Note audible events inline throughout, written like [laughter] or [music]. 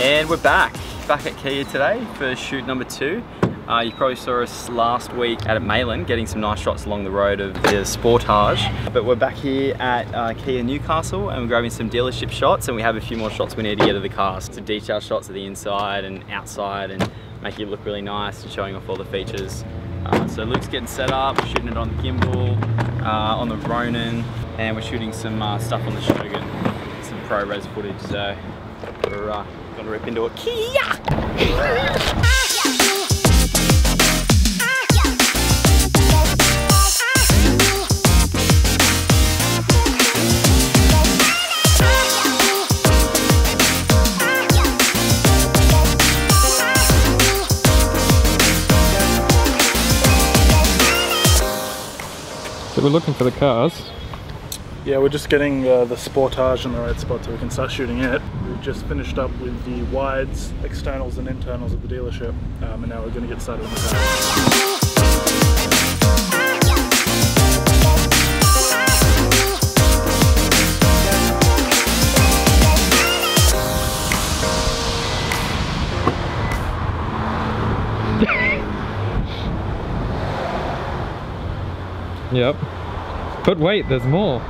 And we're back, back at Kia today for shoot number two. Uh, you probably saw us last week at Maitland getting some nice shots along the road of the Sportage. But we're back here at uh, Kia Newcastle and we're grabbing some dealership shots and we have a few more shots we need to get of the cars. Some detail shots of the inside and outside and making it look really nice and showing off all the features. Uh, so Luke's getting set up, shooting it on the gimbal, uh, on the Ronin, and we're shooting some uh, stuff on the Shogun, some ProRes footage. So we're uh, gonna rip into it. Kia! [laughs] We're looking for the cars. Yeah, we're just getting uh, the Sportage in the right spot so we can start shooting it. We've just finished up with the wides, externals and internals of the dealership, um, and now we're going to get started on the car. Yep. But wait, there's more.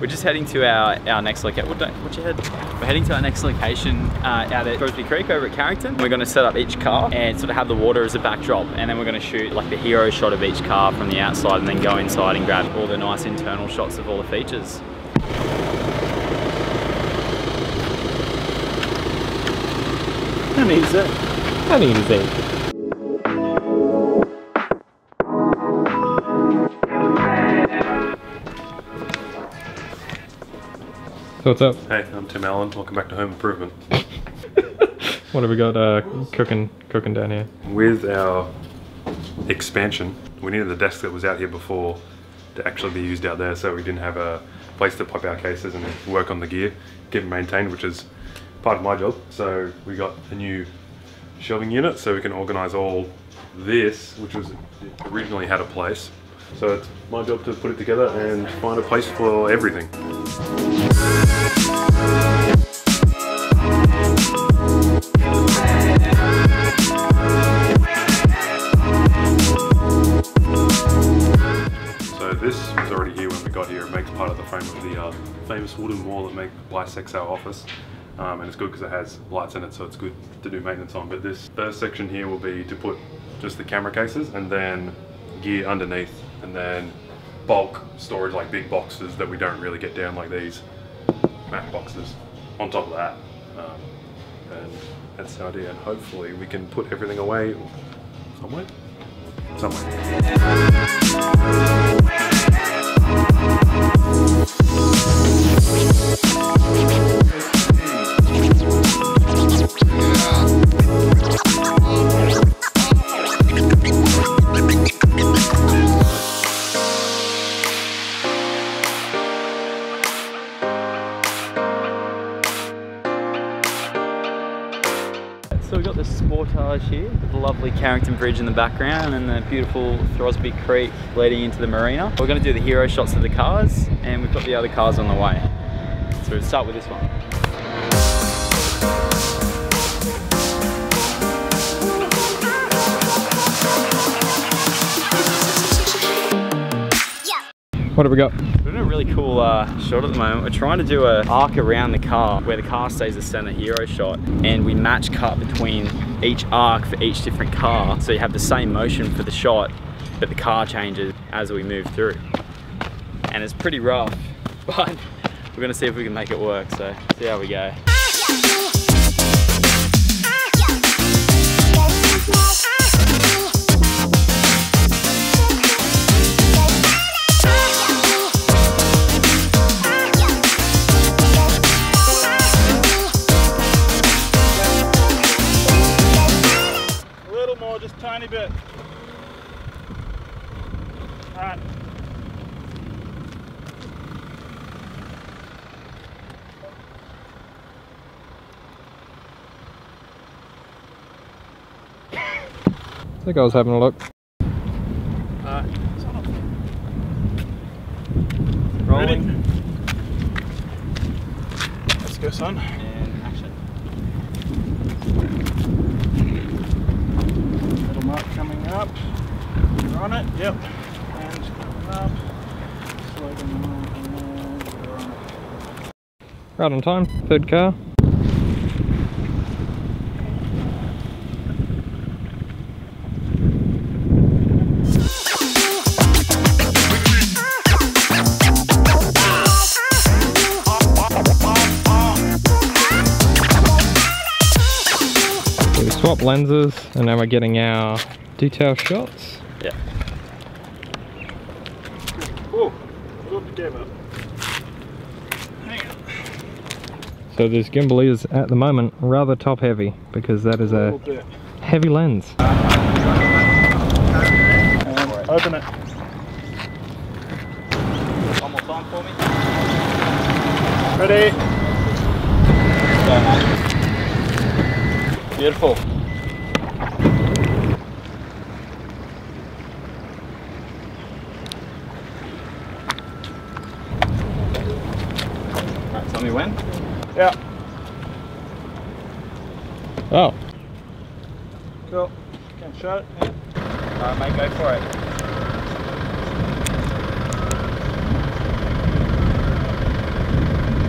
We're just heading to our, our next location. What, what you head? We're heading to our next location uh, out at Throsby Creek over at Carrington. We're going to set up each car and sort of have the water as a backdrop, and then we're going to shoot like the hero shot of each car from the outside, and then go inside and grab all the nice internal shots of all the features. And he's it. I think it is eight. So what's up? Hey, I'm Tim Allen. Welcome back to Home Improvement. [laughs] What have we got uh, cooking cooking down here? With our expansion, we needed the desk that was out here before to actually be used out there, so we didn't have a place to pipe our cases and work on the gear, get it maintained, which is part of my job. So we got a new shelving unit, so we can organise all this, which was originally had a place. So it's my job to put it together and find a place for everything. So this was already here when we got here. It makes part of the frame of the uh, famous wooden wall that make bisects our office. Um, and it's good because it has lights in it, so it's good to do maintenance on. But this first section here will be to put just the camera cases and then gear underneath and then bulk storage like big boxes that we don't really get down like these Mac boxes on top of that. Um, and that's the idea. And hopefully we can put everything away somewhere. Somewhere. The Sportage here with the lovely Carrington Bridge in the background and the beautiful Throsby Creek leading into the marina. We're going to do the hero shots of the cars and we've got the other cars on the way. So we'll start with this one. What have we got? We're doing a really cool uh, shot at the moment. We're trying to do a arc around the car where the car stays the center hero shot and we match cut between each arc for each different car so you have the same motion for the shot but the car changes as we move through. And it's pretty rough [laughs] but we're gonna see if we can make it work so see how we go. Ah, ah, ah, I think I was having a look. Uh, Rolling. Let's go, son. And action. Little mark coming up. We're on it. Yep. And coming up. Slow them down, and we're on it. Right on time, third car. So lenses and now we're getting our detail shots. Yeah. Oh, good together. Hang. So this gimbal is at the moment rather top heavy because that is A a little bit. heavy lens. And open it. One more time for me. Ready? Beautiful. Tell me when. Yeah. Oh, Cool. Can shut it. Yeah. Uh, Alright, mate, go for it.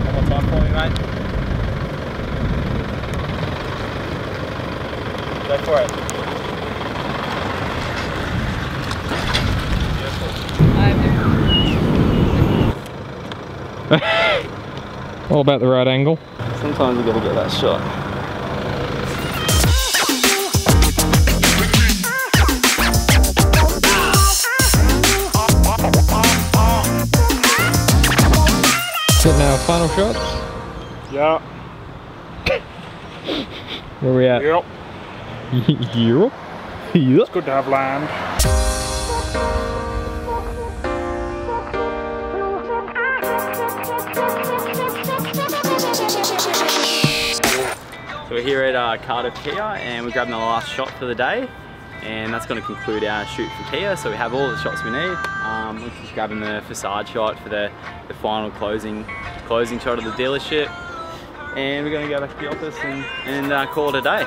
One more time for me, mate. Go for it. [laughs] all about the right angle. Sometimes you gotta get that shot. Getting our final shots. Yeah. Where we at? Yep. Europe? [laughs] Yep. Good to have land. So we're here at uh, Cardiff Kia and we're grabbing the last shot for the day and that's going to conclude our shoot for Kia so we have all the shots we need. Um, we're just grabbing the facade shot for the, the final closing closing shot of the dealership and we're going to go back to the office and, and uh, call it a day.